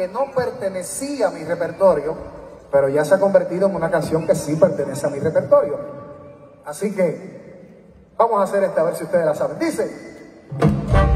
que no pertenecía a mi repertorio, pero ya se ha convertido en una canción que sí pertenece a mi repertorio. Así que vamos a hacer esta a ver si ustedes la saben. Dice.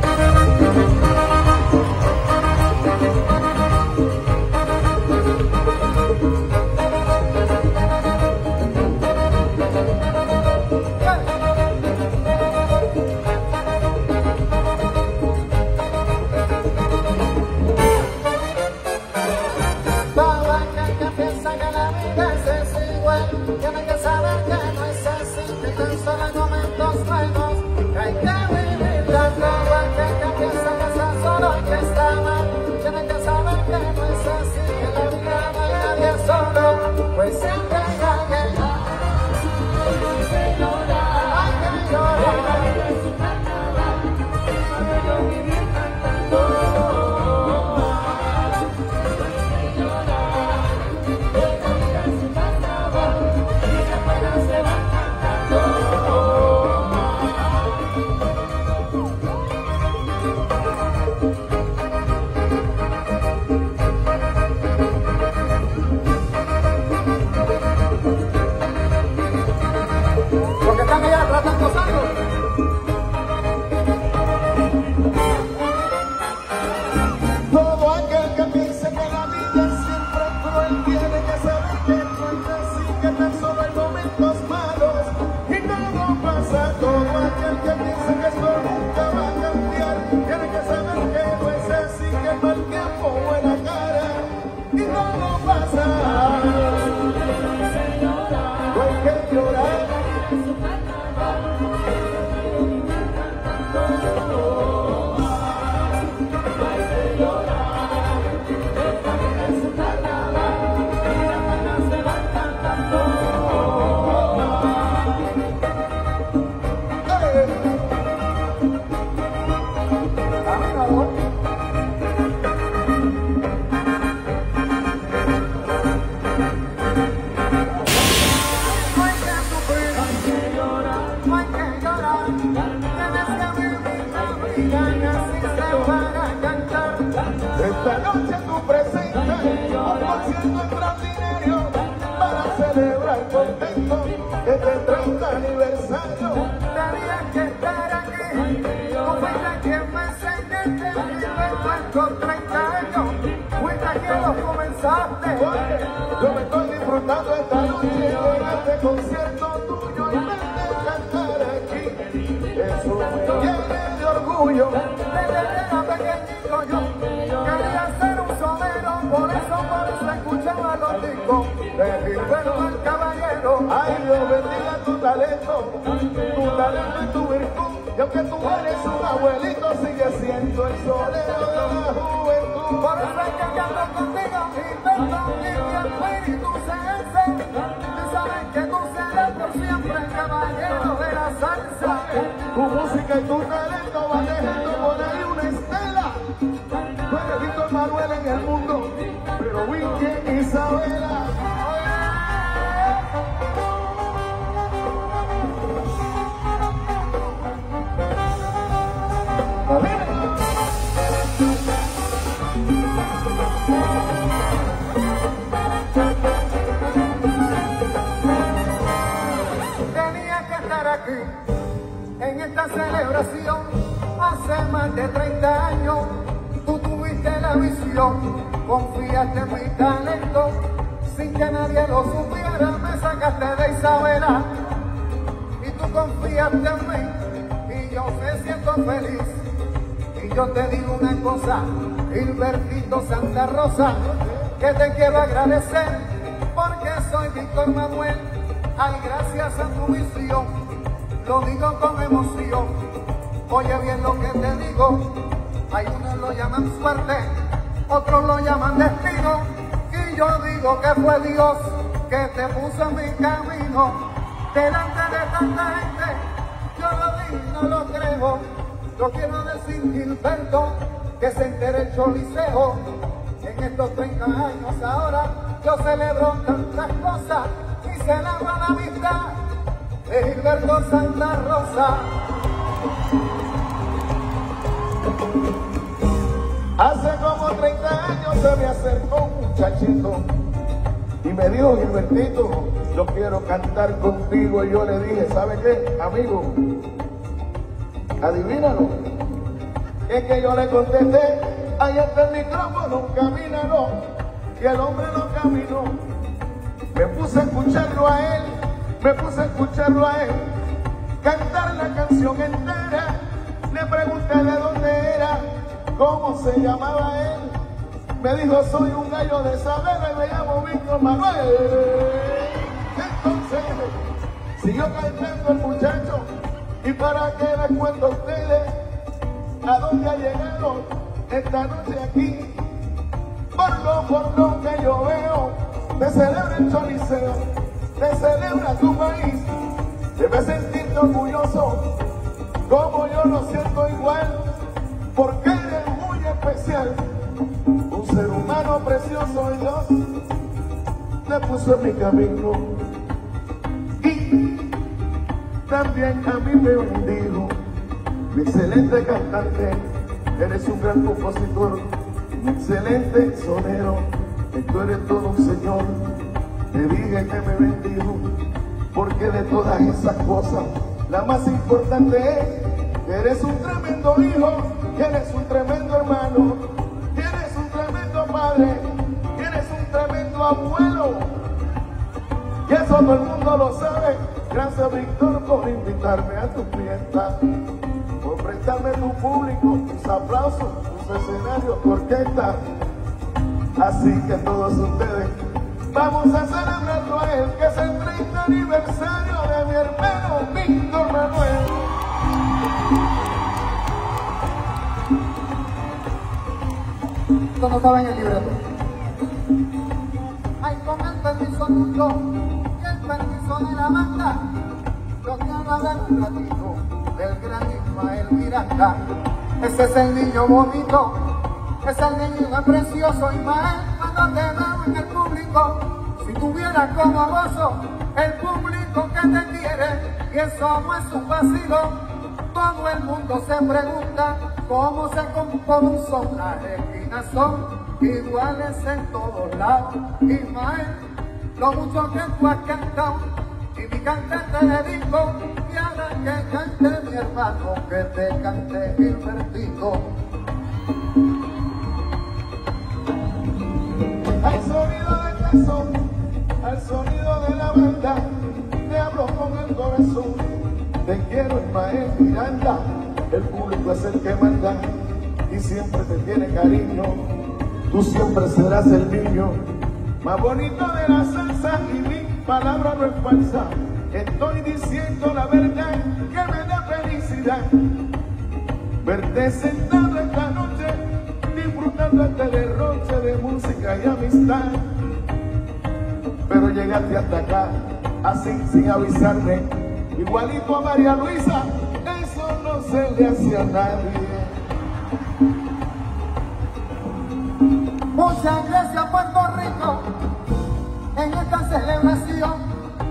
Comenzaste. Yo me estoy disfrutando esta noche en este concierto tuyo y verte cantar aquí. Eso me de orgullo. Desde que era pequeñito yo quería ser un somero, por eso, por eso escuchaba los discos de Gilberto el Caballero. Ay, Dios bendiga tu talento, tu talento y tu virtud. Y aunque tú eres un abuelito, sigue siendo el solero de la juventud. Por eso es que Tu música y tu talento van dejando por ahí una estela. Tú eres Víctor Manuel en el mundo, hace más de 30 años. Tú tuviste la visión, confiaste en mi talento, sin que nadie lo supiera, me sacaste de Isabela y tú confiaste en mí y yo me siento feliz. Y yo te digo una cosa, Gilbertito Santa Rosa, que te quiero agradecer porque soy Víctor Manuel. Ay, gracias a tu visión, lo digo con emoción. Oye bien lo que te digo, hay unos lo llaman suerte, otros lo llaman destino. Y yo digo que fue Dios que te puso en mi camino. Delante de tanta gente, yo lo digo no lo creo. Yo quiero decir, Gilberto, que se entere el choliseo. En estos 30 años ahora yo celebro tantas cosas y celebro la amistad de Gilberto Santa Rosa. Hace como 30 años se me acercó un muchachito y me dijo, Gilbertito, yo quiero cantar contigo. Y yo le dije, ¿sabe qué, amigo? Adivínalo. Es que yo le contesté, ahí está el micrófono, camínalo. Y el hombre no caminó. Me puse a escucharlo a él, me puse a escucharlo a él, cantar la canción entera. Le pregunté de dónde era, cómo se llamaba él. Me dijo, soy un gallo de Sabela y me llamo Víctor Manuel. Entonces, siguió cantando el muchacho. Y para que les cuento a ustedes a dónde ha llegado esta noche aquí. Por lo, por lo que yo veo, te celebra el choliseo, te celebra tu país. Humano precioso y Dios te puso mi camino. Y también a mí me bendijo. Mi excelente cantante, eres un gran compositor, un excelente sonero, que tú eres todo un señor. Te dije que me bendijo, porque de todas esas cosas, la más importante es que eres un tremendo hijo, que eres un tremendo hermano, eres un tremendo padre, abuelo. Y eso todo el mundo lo sabe. Gracias, Víctor, por invitarme a tu fiesta, por prestarme tu público, tus aplausos, tus escenarios, tu orquesta. Así que todos ustedes vamos a celebrarlo a él, que es el 30 aniversario de mi hermano Víctor Manuel. No estaba en el libreto. El permiso de la banda, yo hablar un ratito del gran Ismael Miranda. Ese es el niño bonito. Es el niño precioso Ismael, cuando te veo en el público, si tuviera como gozo el público que te quiere, y eso no es un vacilo, todo el mundo se pregunta cómo se compone son, las esquinas son iguales en todos lados, Ismael, lo mucho que tú has cantado, y mi cante te dedico, y ahora que cante mi hermano, que te cante Gilbertito. Al sonido de caso, al sonido de la banda, te hablo con el corazón. Te quiero, Ismael Miranda, el público es el que manda y siempre te tiene cariño. Tú siempre serás el niño más bonito la salsa y mi palabra no es falsa. Estoy diciendo la verdad que me da felicidad. Verte sentado esta noche, disfrutando este derroche de música y amistad. Pero llegaste hasta acá, así sin avisarme, igualito a María Luisa, eso no se le hace a nadie. Muchas gracias Puerto Rico esta celebración.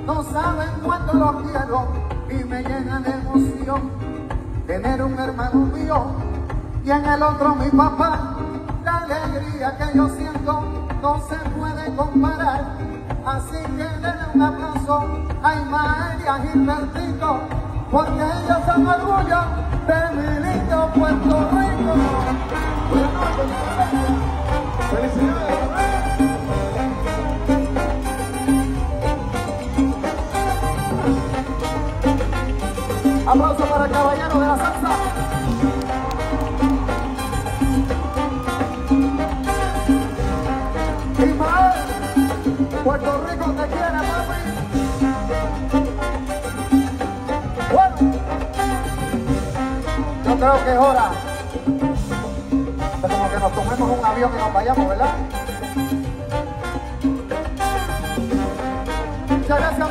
No saben cuánto lo quiero y me llena de emoción tener un hermano mío y en el otro mi papá. La alegría que yo siento no se puede comparar. Así que denle un aplauso a Ismael y a Gilbertito porque ellos son orgullo de mi lindo Puerto Rico. ¡Felicidades! Aplauso para el caballero de la salsa. Ismael, Puerto Rico te quiere, papi. Bueno, yo creo que es hora. Es Como que nos tomemos un avión y nos vayamos, ¿verdad? Muchas gracias,